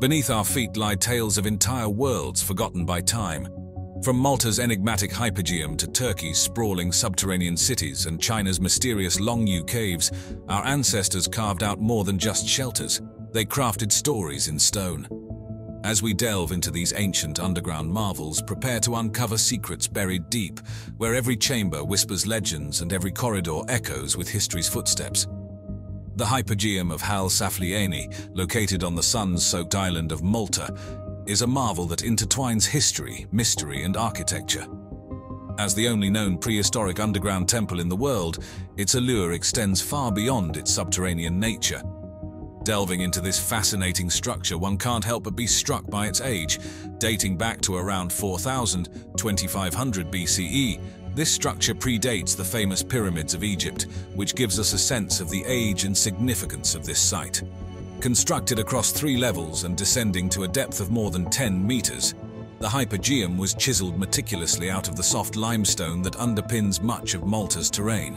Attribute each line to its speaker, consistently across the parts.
Speaker 1: Beneath our feet lie tales of entire worlds forgotten by time. From Malta's enigmatic hypogeum to Turkey's sprawling subterranean cities and China's mysterious Longyou caves, our ancestors carved out more than just shelters. They crafted stories in stone. As we delve into these ancient underground marvels, prepare to uncover secrets buried deep, where every chamber whispers legends and every corridor echoes with history's footsteps. The hypogeum of Hal Saflieni, located on the sun-soaked island of Malta, is a marvel that intertwines history, mystery, and architecture. As the only known prehistoric underground temple in the world, its allure extends far beyond its subterranean nature. Delving into this fascinating structure, one can't help but be struck by its age. Dating back to around 4000, 2500 BCE, this structure predates the famous pyramids of Egypt, which gives us a sense of the age and significance of this site. Constructed across three levels and descending to a depth of more than 10 meters, the hypogeum was chiseled meticulously out of the soft limestone that underpins much of Malta's terrain.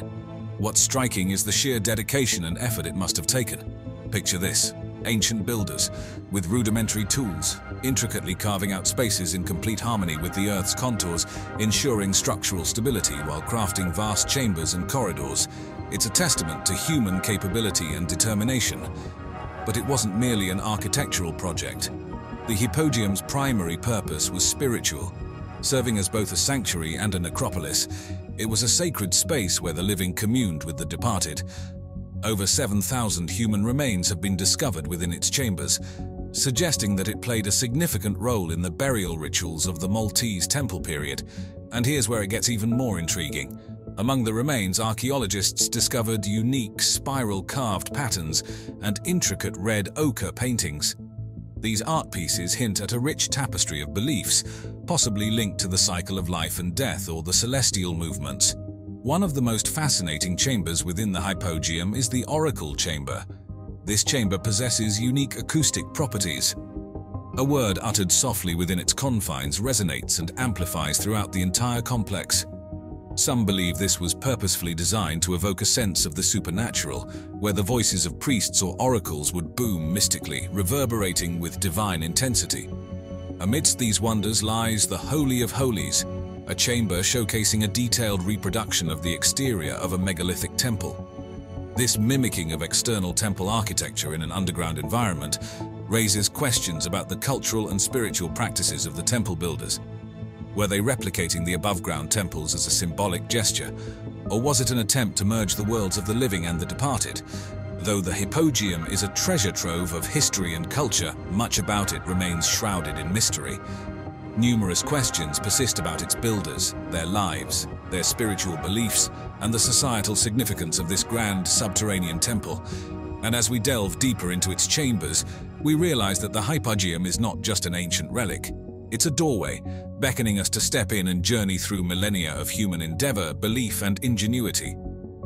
Speaker 1: What's striking is the sheer dedication and effort it must have taken. Picture this ancient builders, with rudimentary tools, intricately carving out spaces in complete harmony with the Earth's contours, ensuring structural stability while crafting vast chambers and corridors. It's a testament to human capability and determination. But it wasn't merely an architectural project. The Hypogeum's primary purpose was spiritual. Serving as both a sanctuary and a necropolis, it was a sacred space where the living communed with the departed, over 7,000 human remains have been discovered within its chambers, suggesting that it played a significant role in the burial rituals of the Maltese temple period. And here's where it gets even more intriguing. Among the remains, archaeologists discovered unique spiral-carved patterns and intricate red ochre paintings. These art pieces hint at a rich tapestry of beliefs, possibly linked to the cycle of life and death or the celestial movements. One of the most fascinating chambers within the hypogeum is the oracle chamber. This chamber possesses unique acoustic properties. A word uttered softly within its confines resonates and amplifies throughout the entire complex. Some believe this was purposefully designed to evoke a sense of the supernatural, where the voices of priests or oracles would boom mystically, reverberating with divine intensity. Amidst these wonders lies the Holy of Holies, a chamber showcasing a detailed reproduction of the exterior of a megalithic temple. This mimicking of external temple architecture in an underground environment raises questions about the cultural and spiritual practices of the temple builders. Were they replicating the above-ground temples as a symbolic gesture, or was it an attempt to merge the worlds of the living and the departed? Though the Hypogeum is a treasure trove of history and culture, much about it remains shrouded in mystery. Numerous questions persist about its builders, their lives, their spiritual beliefs, and the societal significance of this grand subterranean temple. And as we delve deeper into its chambers, we realize that the Hypogeum is not just an ancient relic. It's a doorway, beckoning us to step in and journey through millennia of human endeavor, belief, and ingenuity.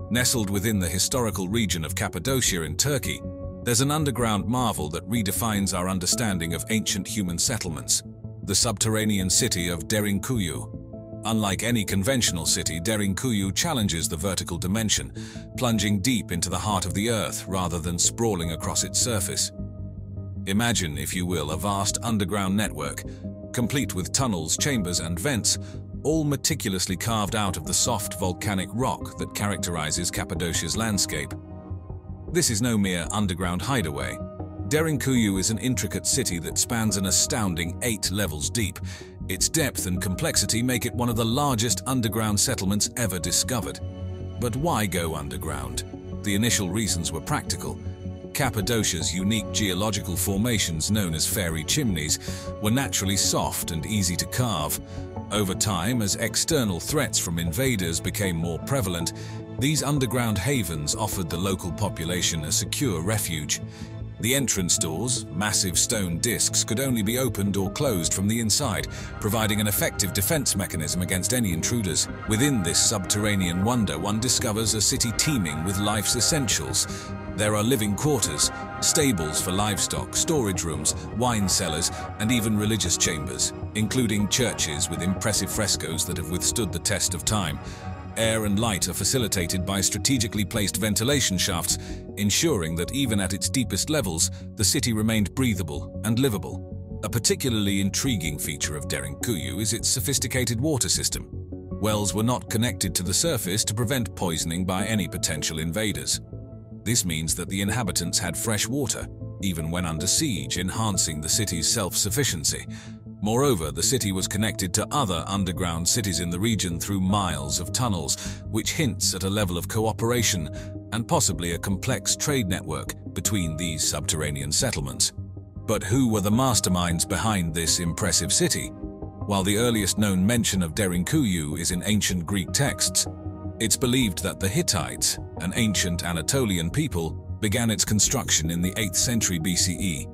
Speaker 1: Nestled within the historical region of Cappadocia in Turkey, there's an underground marvel that redefines our understanding of ancient human settlements the subterranean city of Derinkuyu. Unlike any conventional city, Derinkuyu challenges the vertical dimension, plunging deep into the heart of the earth rather than sprawling across its surface. Imagine, if you will, a vast underground network, complete with tunnels, chambers, and vents, all meticulously carved out of the soft volcanic rock that characterizes Cappadocia's landscape. This is no mere underground hideaway. Derinkuyu is an intricate city that spans an astounding eight levels deep. Its depth and complexity make it one of the largest underground settlements ever discovered. But why go underground? The initial reasons were practical. Cappadocia's unique geological formations known as fairy chimneys were naturally soft and easy to carve. Over time, as external threats from invaders became more prevalent, these underground havens offered the local population a secure refuge. The entrance doors, massive stone discs, could only be opened or closed from the inside, providing an effective defense mechanism against any intruders. Within this subterranean wonder, one discovers a city teeming with life's essentials. There are living quarters, stables for livestock, storage rooms, wine cellars, and even religious chambers, including churches with impressive frescoes that have withstood the test of time. Air and light are facilitated by strategically placed ventilation shafts, ensuring that even at its deepest levels, the city remained breathable and livable. A particularly intriguing feature of Derinkuyu is its sophisticated water system. Wells were not connected to the surface to prevent poisoning by any potential invaders. This means that the inhabitants had fresh water, even when under siege, enhancing the city's self-sufficiency. Moreover, the city was connected to other underground cities in the region through miles of tunnels, which hints at a level of cooperation and possibly a complex trade network between these subterranean settlements. But who were the masterminds behind this impressive city? While the earliest known mention of Derinkuyu is in ancient Greek texts, it's believed that the Hittites, an ancient Anatolian people, began its construction in the 8th century BCE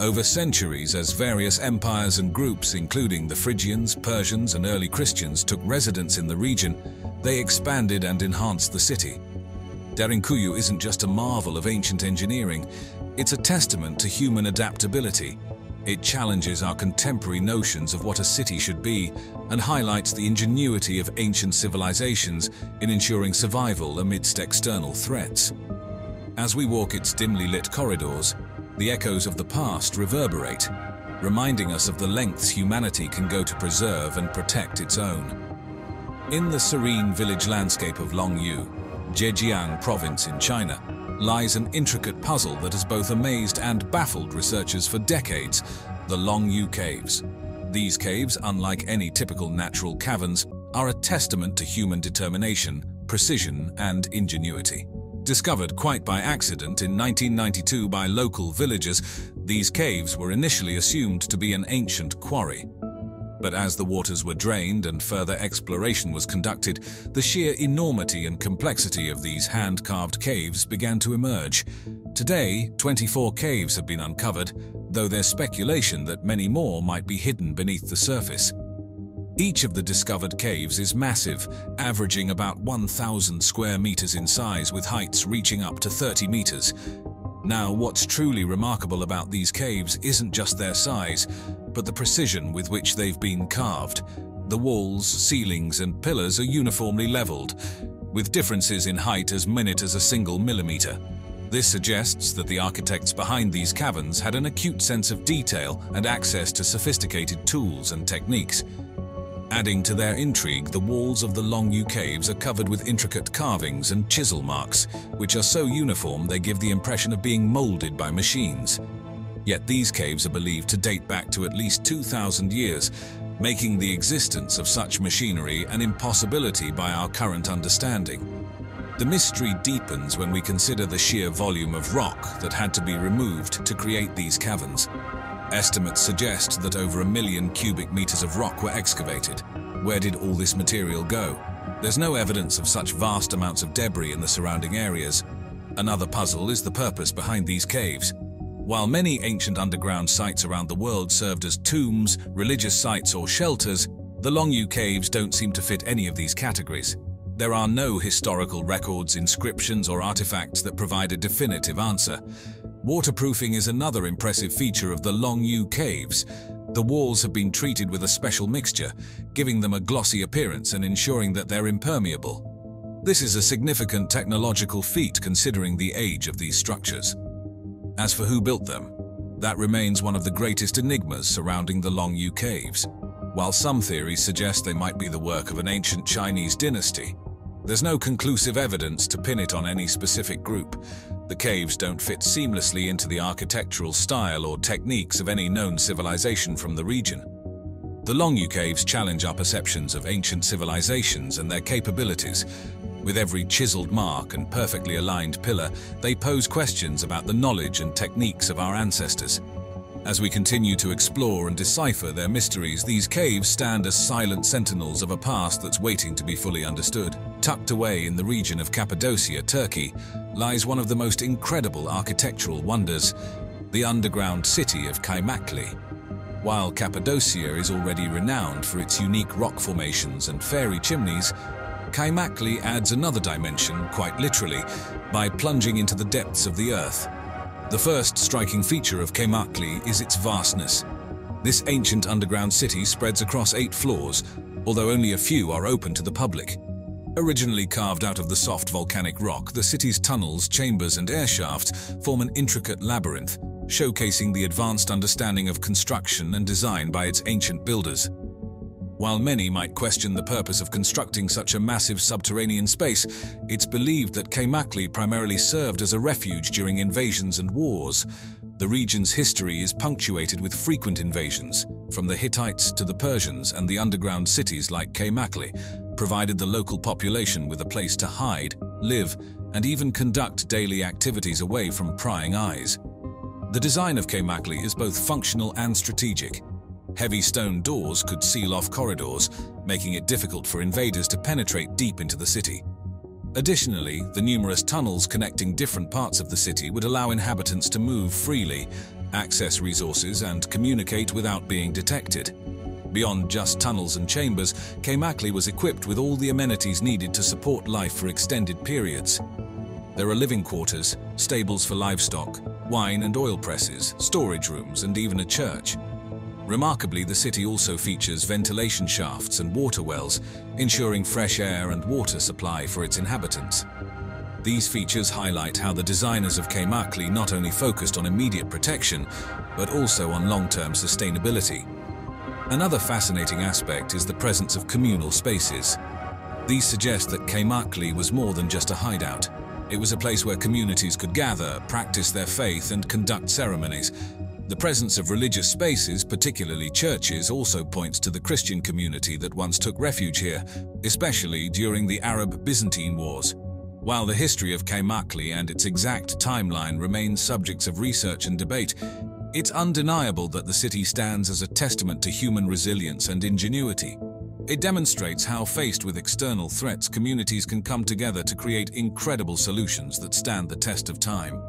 Speaker 1: over centuries, as various empires and groups, including the Phrygians, Persians, and early Christians, took residence in the region, they expanded and enhanced the city. Derinkuyu isn't just a marvel of ancient engineering, it's a testament to human adaptability. It challenges our contemporary notions of what a city should be and highlights the ingenuity of ancient civilizations in ensuring survival amidst external threats. As we walk its dimly lit corridors, the echoes of the past reverberate, reminding us of the lengths humanity can go to preserve and protect its own. In the serene village landscape of Longyou, Zhejiang province in China, lies an intricate puzzle that has both amazed and baffled researchers for decades, the Longyou Caves. These caves, unlike any typical natural caverns, are a testament to human determination, precision and ingenuity. Discovered quite by accident in 1992 by local villagers, these caves were initially assumed to be an ancient quarry. But as the waters were drained and further exploration was conducted, the sheer enormity and complexity of these hand-carved caves began to emerge. Today, 24 caves have been uncovered, though there's speculation that many more might be hidden beneath the surface. Each of the discovered caves is massive, averaging about 1,000 square meters in size with heights reaching up to 30 meters. Now, what's truly remarkable about these caves isn't just their size, but the precision with which they've been carved. The walls, ceilings and pillars are uniformly leveled, with differences in height as minute as a single millimeter. This suggests that the architects behind these caverns had an acute sense of detail and access to sophisticated tools and techniques. Adding to their intrigue, the walls of the Longyou caves are covered with intricate carvings and chisel marks, which are so uniform they give the impression of being molded by machines. Yet these caves are believed to date back to at least 2,000 years, making the existence of such machinery an impossibility by our current understanding. The mystery deepens when we consider the sheer volume of rock that had to be removed to create these caverns. Estimates suggest that over a million cubic meters of rock were excavated. Where did all this material go? There's no evidence of such vast amounts of debris in the surrounding areas. Another puzzle is the purpose behind these caves. While many ancient underground sites around the world served as tombs, religious sites or shelters, the Longyou caves don't seem to fit any of these categories. There are no historical records, inscriptions or artifacts that provide a definitive answer. Waterproofing is another impressive feature of the Long Longyou caves. The walls have been treated with a special mixture, giving them a glossy appearance and ensuring that they're impermeable. This is a significant technological feat considering the age of these structures. As for who built them, that remains one of the greatest enigmas surrounding the Long Longyou caves. While some theories suggest they might be the work of an ancient Chinese dynasty, there's no conclusive evidence to pin it on any specific group. The caves don't fit seamlessly into the architectural style or techniques of any known civilization from the region. The Longyou Caves challenge our perceptions of ancient civilizations and their capabilities. With every chiseled mark and perfectly aligned pillar, they pose questions about the knowledge and techniques of our ancestors. As we continue to explore and decipher their mysteries, these caves stand as silent sentinels of a past that's waiting to be fully understood. Tucked away in the region of Cappadocia, Turkey, lies one of the most incredible architectural wonders, the underground city of Kaymakli. While Cappadocia is already renowned for its unique rock formations and fairy chimneys, Kaymakli adds another dimension, quite literally, by plunging into the depths of the earth. The first striking feature of Kaymakli is its vastness. This ancient underground city spreads across eight floors, although only a few are open to the public. Originally carved out of the soft volcanic rock, the city's tunnels, chambers and air shafts form an intricate labyrinth, showcasing the advanced understanding of construction and design by its ancient builders. While many might question the purpose of constructing such a massive subterranean space, it's believed that Kaymakli primarily served as a refuge during invasions and wars. The region's history is punctuated with frequent invasions, from the Hittites to the Persians and the underground cities like Kaymakli, provided the local population with a place to hide, live, and even conduct daily activities away from prying eyes. The design of Kaymakli is both functional and strategic. Heavy stone doors could seal off corridors, making it difficult for invaders to penetrate deep into the city. Additionally, the numerous tunnels connecting different parts of the city would allow inhabitants to move freely, access resources and communicate without being detected. Beyond just tunnels and chambers, Kaymakli was equipped with all the amenities needed to support life for extended periods. There are living quarters, stables for livestock, wine and oil presses, storage rooms, and even a church. Remarkably, the city also features ventilation shafts and water wells, ensuring fresh air and water supply for its inhabitants. These features highlight how the designers of Kaymakli not only focused on immediate protection, but also on long-term sustainability. Another fascinating aspect is the presence of communal spaces. These suggest that Kaymakli was more than just a hideout. It was a place where communities could gather, practice their faith and conduct ceremonies. The presence of religious spaces, particularly churches, also points to the Christian community that once took refuge here, especially during the Arab-Byzantine Wars. While the history of Kaymakli and its exact timeline remain subjects of research and debate, it's undeniable that the city stands as a testament to human resilience and ingenuity. It demonstrates how, faced with external threats, communities can come together to create incredible solutions that stand the test of time.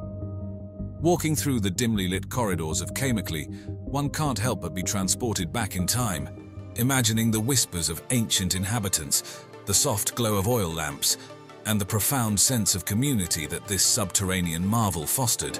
Speaker 1: Walking through the dimly lit corridors of Kaymakli, one can't help but be transported back in time, imagining the whispers of ancient inhabitants, the soft glow of oil lamps, and the profound sense of community that this subterranean marvel fostered.